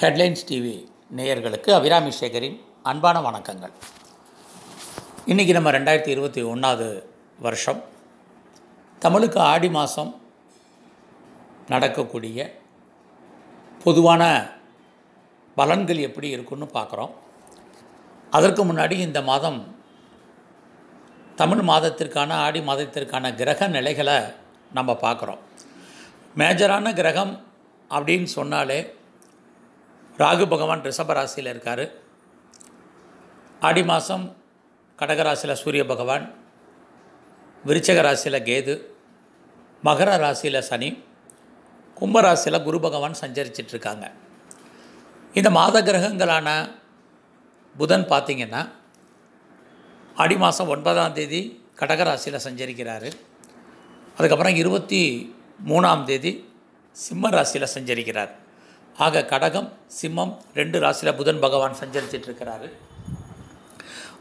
Headlines TV நேயர்களுக்கு அபிராமி சேகரின் அன்பான வணக்கங்கள். இன்றைக்கி நம்ம ரெண்டாயிரத்தி இருபத்தி ஒன்றாவது வருஷம். தமிழுக்கு ஆடி மாதம் நடக்கக்கூடிய பொதுவான பலன்கள் எப்படி இருக்குன்னு பார்க்குறோம். அதற்கு முன்னாடி இந்த மாதம் தமிழ் மாதத்திற்கான ஆடி மாதத்திற்கான கிரக நிலைகளை நம்ம பார்க்குறோம். மேஜரான கிரகம் அப்படின்னு சொன்னாலே ராகு பகவான் ரிஷபராசியில் இருக்கார். ஆடி மாதம் கடகராசியில் சூரிய பகவான் விருச்சக ராசியில் கேது மகர ராசியில் சனி கும்பராசியில் குரு பகவான் சஞ்சரிச்சிட்ருக்காங்க. இந்த மாத கிரகங்களான புதன் பார்த்திங்கன்னா ஆடி மாதம் ஒன்பதாம் தேதி கடகராசியில் சஞ்சரிக்கிறாரு. அதுக்கப்புறம் இருபத்தி மூணாம் தேதி சிம்ம ராசியில் சஞ்சரிக்கிறார். ஆக கடகம் சிம்மம் ரெண்டு ராசியில் புதன் பகவான் சஞ்சரிச்சிட்ருக்கிறாரு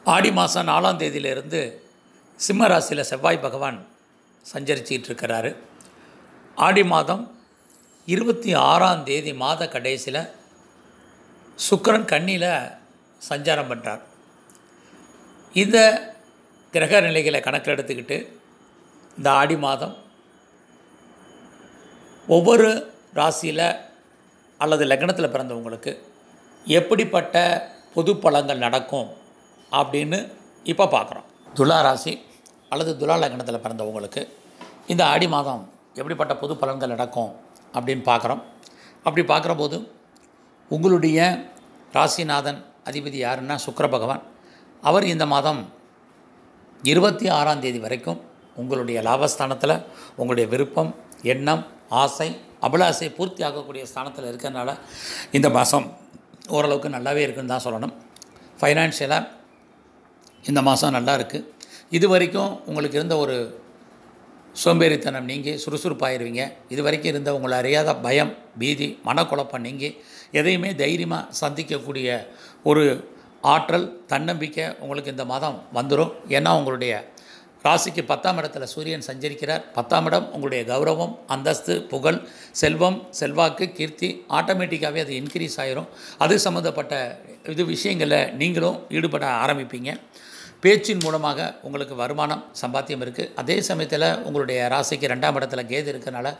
ஆடி மாதம் நாலாம் தேதியிலிருந்து சிம்ம ராசியில் செவ்வாய் பகவான் சஞ்சரிச்சிட்டு இருக்கிறாரு ஆடி மாதம் இருபத்தி ஆறாம் தேதி மாத கடைசியில் சுக்கரன் கண்ணியில் சஞ்சாரம் பண்ணுறார் இந்த கிரக நிலைகளை கணக்கில் எடுத்துக்கிட்டு இந்த ஆடி மாதம் ஒவ்வொரு ராசியில் அல்லது லக்னத்தில் பிறந்தவங்களுக்கு எப்படிப்பட்ட பொது பலங்கள் நடக்கும் அப்படின்னு இப்போ பார்க்குறோம் துலா ராசி அல்லது துலா லக்னத்தில் பிறந்தவங்களுக்கு இந்த ஆடி மாதம் எப்படிப்பட்ட பொது பலன்கள் நடக்கும் அப்படின்னு பார்க்குறோம் அப்படி பார்க்குற போது உங்களுடைய ராசிநாதன் அதிபதி யாருன்னா சுக்கர பகவான். அவர் இந்த மாதம் இருபத்தி ஆறாம் தேதி வரைக்கும் உங்களுடைய லாபஸ்தானத்தில் உங்களுடைய விருப்பம் எண்ணம் ஆசை அபிலாசை பூர்த்தி ஆகக்கூடிய ஸ்தானத்தில் இருக்கிறதுனால இந்த மாதம் ஓரளவுக்கு நல்லாவே இருக்குன்னு தான் சொல்லணும். ஃபைனான்ஷியலாக இந்த மாதம் நல்லா இருக்குது இது வரைக்கும் உங்களுக்கு இருந்த ஒரு சோம்பேறித்தனம் நீங்கி சுறுசுறுப்பாயிருவீங்க. இது வரைக்கும் இருந்த உங்களை அறியாத பயம் பீதி மனக்குழப்பம் நீங்கி எதையுமே தைரியமாக சந்திக்கக்கூடிய ஒரு ஆற்றல் தன்னம்பிக்கை உங்களுக்கு இந்த மாதம் வந்துடும் ஏன்னா உங்களுடைய ராசிக்கு பத்தாம் இடத்துல சூரியன் சஞ்சரிக்கிறார். பத்தாம் இடம் உங்களுடைய கௌரவம் அந்தஸ்து புகழ் செல்வம் செல்வாக்கு கீர்த்தி. ஆட்டோமேட்டிக்காகவே அது இன்க்ரீஸ் ஆயிரும். அது சம்மந்தப்பட்ட இது விஷயங்களில் நீங்களும் ஈடுபட ஆரம்பிப்பீங்க. பேச்சின் மூலமாக உங்களுக்கு வருமானம் சம்பாத்தியம் இருக்குது அதே சமயத்தில் உங்களுடைய ராசிக்கு ரெண்டாம் இடத்துல கேது இருக்கனால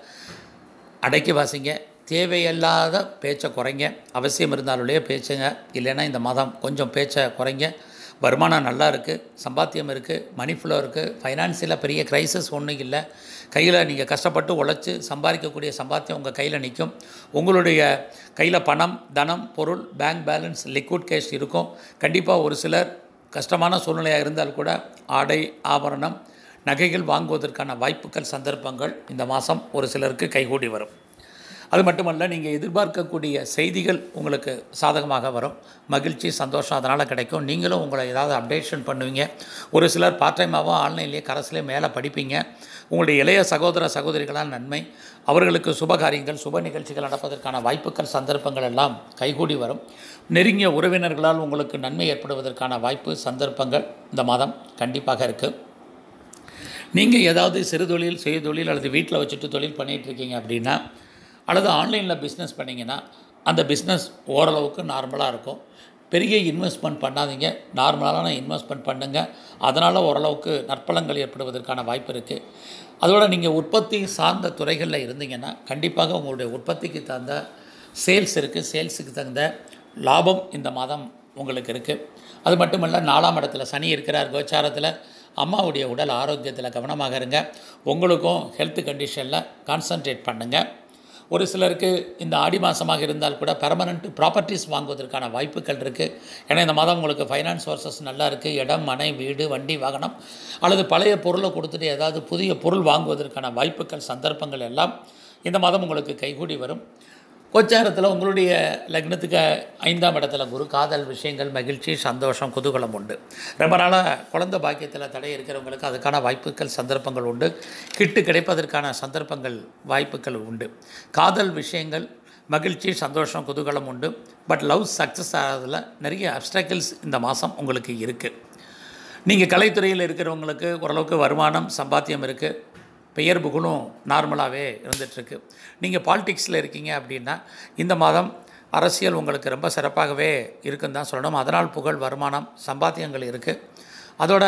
அடக்கி வாசிங்க. தேவையில்லாத பேச்சை குறைங்க. அவசியம் இருந்தாலுடைய பேச்சுங்க. இல்லைன்னா இந்த மாதம் கொஞ்சம் பேச்சை குறைங்க. வருமானம் நல்லா இருக்குது சம்பாத்தியம் இருக்குது மணி ஃப்ளோ இருக்குது ஃபைனான்சியலாக பெரிய க்ரைசிஸ் ஒன்றும் இல்லை. கையில் நீங்கள் கஷ்டப்பட்டு உழைச்சி சம்பாதிக்கக்கூடிய சம்பாத்தியம் உங்கள் கையில் நிற்கும் உங்களுடைய கையில் பணம் தனம் பொருள் பேங்க் பேலன்ஸ் லிக்விட் கேஷ் இருக்கும். கண்டிப்பாக ஒரு சிலர் கஷ்டமான சூழ்நிலையாக இருந்தால் கூட ஆடை ஆபரணம் நகைகள் வாங்குவதற்கான வாய்ப்புகள் சந்தர்ப்பங்கள் இந்த மாதம் ஒரு சிலருக்கு கைகூடி வரும். அது மட்டுமல்ல நீங்கள் எதிர்பார்க்கக்கூடிய செய்திகள் உங்களுக்கு சாதகமாக வரும். மகிழ்ச்சி சந்தோஷம் அதனால் கிடைக்கும். நீங்களும் உங்களை ஏதாவது அப்டேஷன் பண்ணுவீங்க. ஒரு சிலர் பார்ட் டைமாகவும் ஆன்லைன்லேயே கரஸ்லேயே மேலே படிப்பீங்க. உங்களுடைய இளைய சகோதர சகோதரிகளால் நன்மை. அவர்களுக்கு சுபகாரியங்கள் சுப நிகழ்ச்சிகள் நடப்பதற்கான வாய்ப்புகள் சந்தர்ப்பங்கள் எல்லாம் கைகூடி வரும். நெருங்கிய உறவினர்களால் உங்களுக்கு நன்மை ஏற்படுவதற்கான வாய்ப்பு சந்தர்ப்பங்கள் இந்த மாதம் கண்டிப்பாக இருக்குது நீங்கள் ஏதாவது சிறு தொழில் சுய தொழில் அல்லது வீட்டில் வச்சுட்டு தொழில் பண்ணிகிட்ருக்கீங்க அப்படின்னா அல்லது ஆன்லைனில் பிஸ்னஸ் பண்ணிங்கன்னா அந்த பிஸ்னஸ் ஓரளவுக்கு நார்மலாக இருக்கும். பெரிய இன்வெஸ்ட்மெண்ட் பண்ணாதீங்க. நார்மலான இன்வெஸ்ட்மெண்ட் பண்ணுங்கள் அதனால் ஓரளவுக்கு நற்பலங்கள் ஏற்படுவதற்கான வாய்ப்பு இருக்குது அதோட நீங்கள் உற்பத்தி சார்ந்த துறைகளில் இருந்தீங்கன்னா கண்டிப்பாக உங்களுடைய உற்பத்திக்கு தகுந்த சேல்ஸ் இருக்குது சேல்ஸுக்கு தகுந்த லாபம் இந்த மாதம் உங்களுக்கு இருக்குது அது மட்டுமல்ல நாலாம் இடத்துல சனி இருக்கிறார் கோச்சாரத்தில். அம்மாவுடைய உடல் ஆரோக்கியத்தில் கவனமாக இருங்க. உங்களுக்கும் ஹெல்த் கண்டிஷனில் கான்சன்ட்ரேட் பண்ணுங்கள் ஒரு சிலருக்கு இந்த ஆடி மாதமாக இருந்தால் கூட பெர்மனண்ட் ப்ராப்பர்ட்டிஸ் வாங்குவதற்கான வாய்ப்புகள் இருக்குது ஏன்னா இந்த மாதம் உங்களுக்கு ஃபைனான்ஸ் சோர்சஸ் நல்லா இருக்குது இடம் மனை வீடு வண்டி வாகனம் அல்லது பழைய பொருளை கொடுத்துட்டு ஏதாவது புதிய பொருள் வாங்குவதற்கான வாய்ப்புகள் சந்தர்ப்பங்கள் எல்லாம் இந்த மாதம் உங்களுக்கு கைகூடி வரும். கோச்சாரத்தில் உங்களுடைய லக்னத்துக்கு ஐந்தாம் இடத்துல குரு. காதல் விஷயங்கள் மகிழ்ச்சி சந்தோஷம் குதூகலம் உண்டு. ரொம்ப நாளாக குழந்த பாக்கியத்தில் தடை இருக்கிறவங்களுக்கு அதுக்கான வாய்ப்புகள் சந்தர்ப்பங்கள் உண்டு. கிட்டு கிடைப்பதற்கான சந்தர்ப்பங்கள் வாய்ப்புகள் உண்டு. காதல் விஷயங்கள் மகிழ்ச்சி சந்தோஷம் குதூகலம் உண்டு. பட் லவ் சக்ஸஸ் ஆகிறதுல நிறைய அப்டாக்கிள்ஸ் இந்த மாதம் உங்களுக்கு இருக்குது நீங்கள் கலைத்துறையில் இருக்கிறவங்களுக்கு ஓரளவுக்கு வருமானம் சம்பாத்தியம் இருக்குது பெயர் புகழும் நார்மலாகவே இருந்துகிட்ருக்கு. நீங்கள் பாலிடிக்ஸில் இருக்கீங்க அப்படின்னா இந்த மாதம் அரசியல் உங்களுக்கு ரொம்ப சிறப்பாகவே இருக்குன்னு தான் சொல்லணும். அதனால் புகழ் வருமானம் சம்பாத்தியங்கள் இருக்குது அதோட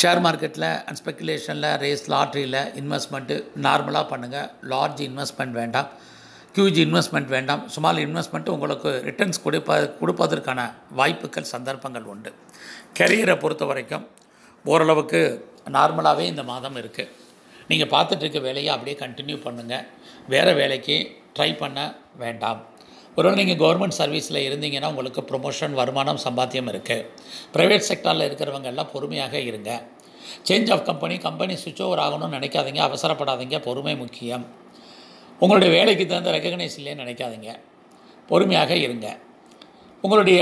ஷேர் மார்க்கெட்டில் அண்ட் ஸ்பெக்குலேஷனில் ரேஸ் லாட்ரியில் இன்வெஸ்ட்மெண்ட்டு நார்மலாக பண்ணுங்கள் லார்ஜ் இன்வெஸ்ட்மெண்ட் வேண்டாம். ஹியூஜ் இன்வெஸ்ட்மெண்ட் வேண்டாம். சுமால் இன்வெஸ்ட்மெண்ட்டு உங்களுக்கு ரிட்டர்ன்ஸ் கொடுப்ப கொடுப்பதற்கான வாய்ப்புகள் சந்தர்ப்பங்கள் உண்டு. கெரியரை பொறுத்த வரைக்கும் ஓரளவுக்கு நார்மலாகவே இந்த மாதம் இருக்குது நீங்கள் பார்த்துட்ருக்க வேலையை அப்படியே கண்டினியூ பண்ணுங்கள் வேறு வேலைக்கு ட்ரை பண்ண வேண்டாம். ஒருவேளை நீங்கள் கவர்மெண்ட் சர்வீஸில் இருந்தீங்கன்னா உங்களுக்கு ப்ரொமோஷன் வருமானம் சம்பாத்தியம் இருக்குது ப்ரைவேட் செக்டாரில் இருக்கிறவங்க எல்லாம் பொறுமையாக இருங்க. சேஞ்ச் ஆஃப் கம்பெனி கம்பெனி சுவிட்ச் ஓவர் ஆகணும்னு நினைக்காதீங்க. அவசரப்படாதீங்க. பொறுமை முக்கியம். உங்களுடைய வேலைக்கு தகுந்த ரெக்கக்னைஸ் இல்லைன்னு நினைக்காதீங்க. பொறுமையாக இருங்க. உங்களுடைய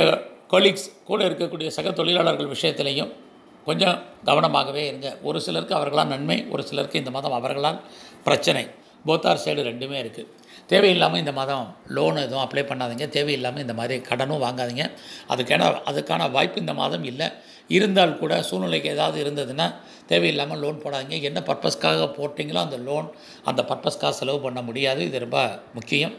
கொலீக்ஸ் கூட இருக்கக்கூடிய சக தொழிலாளர்கள் விஷயத்திலையும் கொஞ்சம் கவனமாகவே இருங்க. ஒரு சிலருக்கு அவர்களால் நன்மை ஒரு சிலருக்கு இந்த மாதம் அவர்களால் பிரச்சனை. போத்தார் சைடு ரெண்டுமே இருக்குது தேவையில்லாமல் இந்த மாதம் லோன் எதுவும் அப்ளை பண்ணாதீங்க. தேவையில்லாமல் இந்த மாதிரி கடனும் வாங்காதீங்க. அதுக்கான அதுக்கான வாய்ப்பு இந்த மாதம் இல்லை. இருந்தால் கூட சூழ்நிலைக்கு ஏதாவது இருந்ததுன்னா தேவையில்லாமல் லோன் போடாதீங்க. என்ன பர்பஸ்க்காக போட்டிங்களோ அந்த லோன் அந்த பர்பஸ்க்காக செலவு பண்ண முடியாது. இது ரொம்ப முக்கியம்.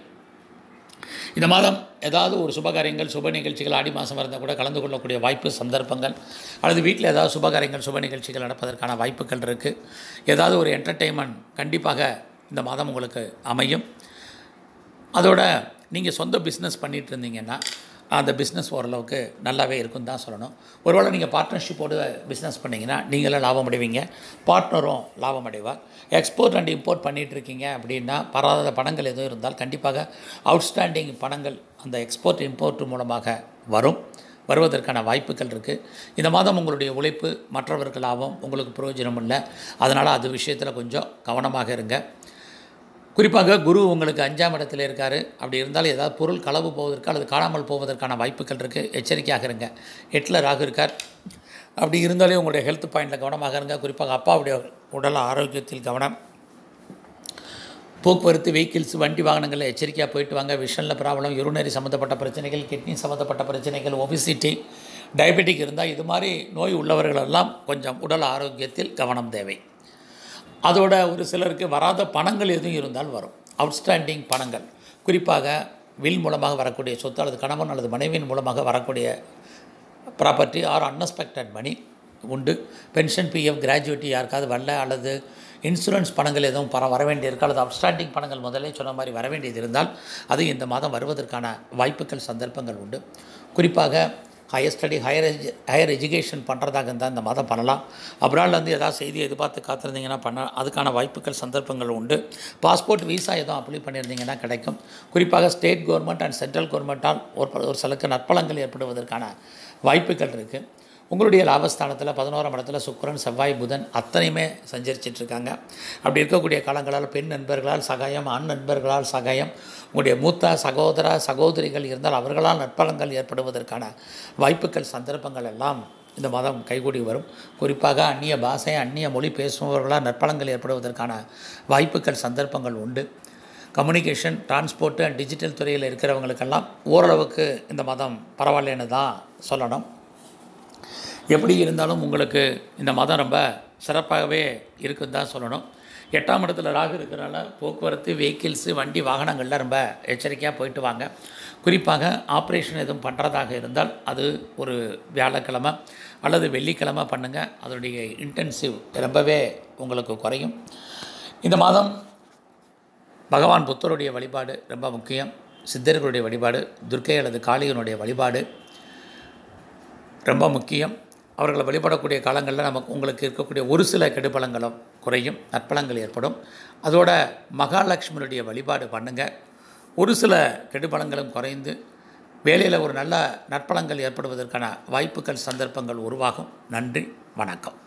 இந்த மாதம் ஏதாவது ஒரு சுபகாரியங்கள் சுப நிகழ்ச்சிகள் ஆடி மாதம் இருந்தால் கூட கலந்து கொள்ளக்கூடிய வாய்ப்பு சந்தர்ப்பங்கள் அல்லது வீட்டில் ஏதாவது சுபகாரியங்கள் சுப நிகழ்ச்சிகள் நடப்பதற்கான வாய்ப்புகள் இருக்குது ஏதாவது ஒரு என்டர்டெயின்மெண்ட் கண்டிப்பாக இந்த மாதம் உங்களுக்கு அமையும். அதோட நீங்கள் சொந்த பிஸ்னஸ் பண்ணிகிட்டு இருந்தீங்கன்னா அந்த பிஸ்னஸ் ஓரளவுக்கு நல்லாவே இருக்குன்னு தான் சொல்லணும். ஒருவேளை நீங்கள் பார்ட்னர்ஷிப்போடு பிஸ்னஸ் பண்ணிங்கன்னா நீங்களும் லாபம் அடைவீங்க. பார்ட்னரும் லாபம் அடைவார். எக்ஸ்போர்ட் அண்ட் இம்போர்ட் பண்ணிகிட்டு இருக்கீங்க அப்படின்னா பராத பணங்கள் எதுவும் இருந்தால் கண்டிப்பாக அவுட்ஸ்டாண்டிங் பணங்கள் அந்த எக்ஸ்போர்ட் இம்போர்ட் மூலமாக வரும். வருவதற்கான வாய்ப்புகள் இருக்குது இந்த மாதம் உங்களுடைய உழைப்பு மற்றவர்கள் லாபம் உங்களுக்கு பிரயோஜனம் இல்லை. அதனால் அது விஷயத்தில் கொஞ்சம் கவனமாக இருங்க. குறிப்பாக குரு உங்களுக்கு அஞ்சாம் இடத்துல இருக்கார். அப்படி இருந்தாலும் ஏதாவது பொருள் களவு போவதற்கு அல்லது காணாமல் போவதற்கான வாய்ப்புகள் இருக்குது எச்சரிக்கையாக இருங்க. ஹிட்லர் ராகு இருக்கார். அப்படி இருந்தாலே உங்களுடைய ஹெல்த் பாயிண்டில் கவனமாக இருங்க. குறிப்பாக அப்பாவுடைய உடல் ஆரோக்கியத்தில் கவனம். போக்குவரத்து வெஹிக்கிள்ஸ் வண்டி வாகனங்களில் எச்சரிக்கையாக போயிட்டு வாங்க. விஷனில் ப்ராப்ளம் யூரினரி சம்மந்தப்பட்ட பிரச்சனைகள் கிட்னி சம்மந்தப்பட்ட பிரச்சனைகள் ஒபிசிட்டி டயபெட்டிக் இருந்தால் இது மாதிரி நோய் உள்ளவர்களெல்லாம் கொஞ்சம் உடல் ஆரோக்கியத்தில் கவனம் தேவை. அதோட ஒரு சிலருக்கு வராத பணங்கள் எதுவும் இருந்தால் வரும். அவுட்ஸ்டாண்டிங் பணங்கள். குறிப்பாக வில் மூலமாக வரக்கூடிய சொத்து அல்லது கணவன் அல்லது மனைவியின் மூலமாக வரக்கூடிய ப்ராப்பர்ட்டி ஆர் அன்எக்ஸ்பெக்டட் மணி உண்டு. பென்ஷன் பிஎஃப் கிராஜுவேட்டி யாருக்காவது வரல அல்லது இன்சூரன்ஸ் பணங்கள் எதுவும் பணம் வர வேண்டியிருக்கு அல்லது அப்ஸ்டாண்டிங் பணங்கள் முதலே சொன்ன மாதிரி வர வேண்டியது இருந்தால் அது இந்த மாதம் வருவதற்கான வாய்ப்புகள் சந்தர்ப்பங்கள் உண்டு. குறிப்பாக ஹையர் ஸ்டடி ஹையர் எஜு ஹையர் எஜுகேஷன் பண்ணுறதாக இருந்தால் இந்த மாதம் பண்ணலாம். அப்ராட்லேருந்து ஏதாவது செய்தி எதிர்பார்த்து காத்திருந்தீங்கன்னா பண்ண அதுக்கான வாய்ப்புகள் சந்தர்ப்பங்கள் உண்டு. பாஸ்போர்ட் விசா எதுவும் அப்ளை பண்ணியிருந்தீங்கன்னா கிடைக்கும். குறிப்பாக ஸ்டேட் கவர்மெண்ட் அண்ட் சென்ட்ரல் கவர்மெண்ட்டால் ஒரு ஒரு சிலருக்கு நற்பலங்கள் ஏற்படுவதற்கான வாய்ப்புகள் இருக்குது உங்களுடைய லாபஸ்தானத்தில் பதினோராம் இடத்துல சுக்கரன் செவ்வாய் புதன் அத்தனையுமே சஞ்சரிச்சிட்டு இருக்காங்க அப்படி இருக்கக்கூடிய காலங்களால் பெண் நண்பர்களால் சகாயம் ஆண் நண்பர்களால் சகாயம் உங்களுடைய மூத்த சகோதர சகோதரிகள் இருந்தால் அவர்களால் நற்பலங்கள் ஏற்படுவதற்கான வாய்ப்புகள் சந்தர்ப்பங்கள் எல்லாம் இந்த மாதம் கைகூடி வரும். குறிப்பாக அந்நிய பாஷை அந்நிய மொழி பேசுபவர்களால் நற்பலங்கள் ஏற்படுவதற்கான வாய்ப்புகள் சந்தர்ப்பங்கள் உண்டு. கம்யூனிகேஷன் டிரான்ஸ்போர்ட்டு அண்ட் டிஜிட்டல் துறையில் இருக்கிறவங்களுக்கெல்லாம் ஓரளவுக்கு இந்த மாதம் பரவாயில்லைன்னு தான் சொல்லணும். எப்படி இருந்தாலும் உங்களுக்கு இந்த மாதம் ரொம்ப சிறப்பாகவே இருக்குன்னு தான் சொல்லணும். எட்டாம் இடத்துல ராகு இருக்கிறனால போக்குவரத்து வெஹிக்கிள்ஸு வண்டி வாகனங்களில் ரொம்ப எச்சரிக்கையாக போயிட்டு வாங்க. குறிப்பாக ஆப்ரேஷன் எதுவும் பண்ணுறதாக இருந்தால் அது ஒரு வியாழக்கிழமை அல்லது வெள்ளிக்கிழமை பண்ணுங்கள் அதனுடைய இன்டென்சிவ் ரொம்பவே உங்களுக்கு குறையும். இந்த மாதம் பகவான் புத்தருடைய வழிபாடு ரொம்ப முக்கியம். சித்தர்களுடைய வழிபாடு துர்க்கை அல்லது காளியனுடைய வழிபாடு ரொம்ப முக்கியம். அவர்களை வழிபடக்கூடிய காலங்களில் நமக்கு உங்களுக்கு இருக்கக்கூடிய ஒரு சில கெடுபலங்களும் குறையும் நற்பலங்கள் ஏற்படும். அதோட மகாலட்சுமியுடைய வழிபாடு பண்ணுங்கள் ஒரு சில கெடுபலங்களும் குறைந்து வேலையில் ஒரு நல்ல நற்பலங்கள் ஏற்படுவதற்கான வாய்ப்புகள் சந்தர்ப்பங்கள் உருவாகும். நன்றி வணக்கம்.